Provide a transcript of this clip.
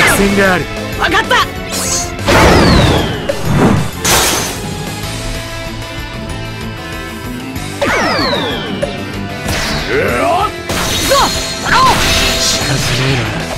作戦がある。分かった。近づけえな